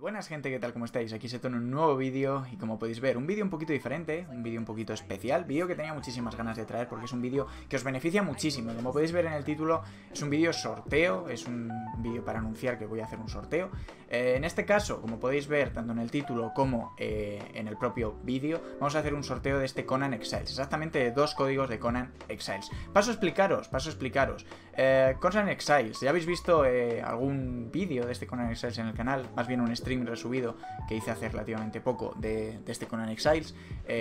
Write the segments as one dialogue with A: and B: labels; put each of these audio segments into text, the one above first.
A: buenas gente, ¿qué tal? ¿Cómo estáis? Aquí se toma un nuevo vídeo y como podéis ver, un vídeo un poquito diferente, un vídeo un poquito especial, vídeo que tenía muchísimas ganas de traer porque es un vídeo que os beneficia muchísimo. Como podéis ver en el título, es un vídeo sorteo, es un vídeo para anunciar que voy a hacer un sorteo. Eh, en este caso, como podéis ver, tanto en el título como eh, en el propio vídeo, vamos a hacer un sorteo de este Conan Exiles, exactamente dos códigos de Conan Exiles. Paso a explicaros, paso a explicaros. Eh, Conan Exiles, ya habéis visto algún vídeo de este Conan Exiles en el canal, más bien un stream resubido que hice hace relativamente poco de, este Conan Exiles.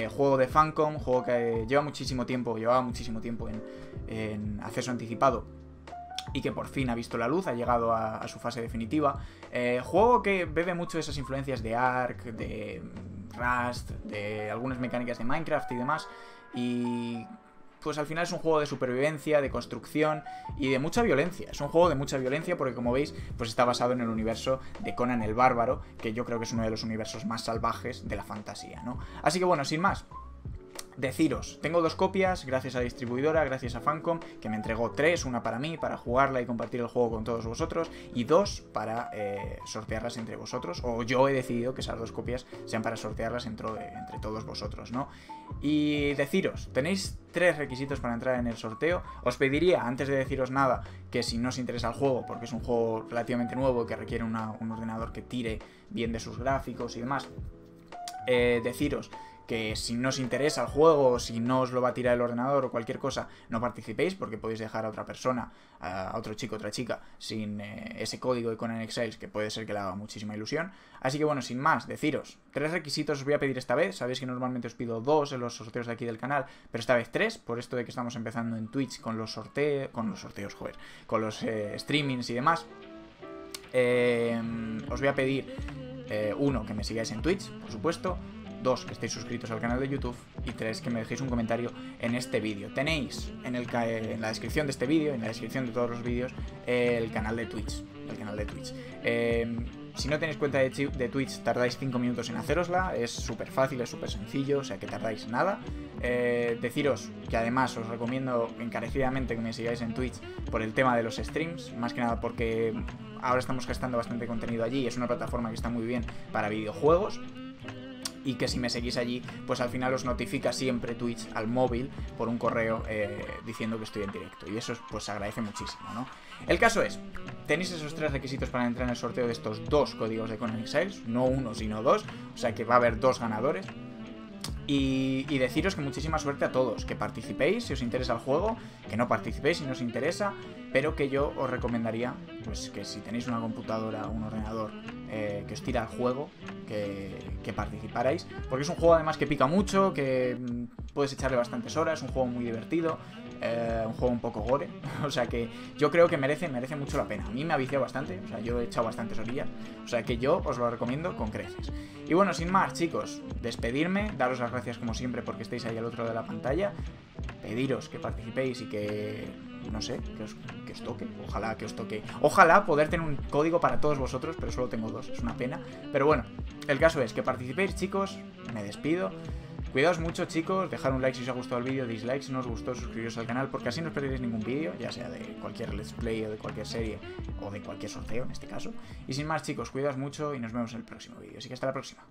A: Juego de Fancom, juego que lleva muchísimo tiempo, llevaba muchísimo tiempo en, acceso anticipado y que por fin ha visto la luz, ha llegado a, su fase definitiva. Eh, juego que bebe mucho de esas influencias de Ark, de Rust, de algunas mecánicas de Minecraft y demás. Y pues al final es un juego de supervivencia, de construcción y de mucha violencia. Es un juego de mucha violencia porque como veis, pues está basado en el universo de Conan el Bárbaro, que yo creo que es uno de los universos más salvajes de la fantasía, ¿no? Así que bueno, sin más, deciros, tengo dos copias, gracias a distribuidora, gracias a Fancom, que me entregó tres, una para mí, para jugarla y compartir el juego con todos vosotros, y dos para eh, sortearlas entre vosotros, o yo he decidido que esas dos copias sean para sortearlas entre, entre todos vosotros, ¿no? Y deciros, tenéis tres requisitos para entrar en el sorteo, os pediría, antes de deciros nada, que si no os interesa el juego, porque es un juego relativamente nuevo que requiere un ordenador que tire bien de sus gráficos y demás, eh, deciros que si no os interesa el juego, si no os lo va a tirar el ordenador o cualquier cosa, no participéis porque podéis dejar a otra persona, a otro chico, otra chica, sin eh, ese código de Conan Exiles que puede ser que le haga muchísima ilusión. Así que bueno, sin más, deciros, tres requisitos os voy a pedir esta vez, sabéis que normalmente os pido dos en los sorteos de aquí del canal, pero esta vez tres, por esto de que estamos empezando en Twitch con los sorteos, con los sorteos, joder, con los eh, streamings y demás. Eh, os voy a pedir, uno, que me sigáis en Twitch, por supuesto, dos, que estéis suscritos al canal de YouTube y tres, que me dejéis un comentario en este vídeo. Tenéis en, el, en la descripción de este vídeo, en la descripción de todos los vídeos, el canal de Twitch. El canal de Twitch. Em, si no tenéis cuenta de, de Twitch, tardáis 5 minutos en hacerosla. Es súper fácil, es súper sencillo, o sea que tardáis nada. Eh, deciros que además os recomiendo encarecidamente que me sigáis en Twitch por el tema de los streams, más que nada porque ahora estamos gastando bastante contenido allí. Es una plataforma que está muy bien para videojuegos y que si me seguís allí, pues al final os notifica siempre Twitch al móvil por un correo eh, diciendo que estoy en directo. Y eso pues se agradece muchísimo, ¿no? El caso es, tenéis esos tres requisitos para entrar en el sorteo de estos dos códigos de Conan Exiles, no uno sino dos, o sea que va a haber dos ganadores. Y, y, deciros que muchísima suerte a todos, que participéis si os interesa el juego, que no participéis si no os interesa, pero que yo os recomendaría pues que si tenéis una computadora o un ordenador eh, que os tira el juego, que, participarais, porque es un juego además que pica mucho, que mm, puedes echarle bastantes horas, un juego muy divertido, eh, un juego un poco gore, o sea que yo creo que merece, merece mucho la pena. A mí me ha bastante, o sea, yo he echado bastantes orillas, o sea que yo os lo recomiendo con creces. Y bueno, sin más, chicos, despedirme, daros las gracias como siempre porque estáis ahí al otro de la pantalla, pediros que participéis y que no sé, que os, que os, toque. Ojalá que os toque. Ojalá poder tener un código para todos vosotros, pero solo tengo dos, es una pena. Pero bueno, el caso es que participéis, chicos. Me despido. Cuidaos mucho, chicos. Dejar un like si os ha gustado el vídeo, dislike si no os gustó, suscribiros al canal, porque así no os perderéis ningún vídeo, ya sea de cualquier let's play o de cualquier serie o de cualquier sorteo en este caso. Y sin más, chicos, cuidaos mucho y nos vemos en el próximo vídeo. Así que hasta la próxima.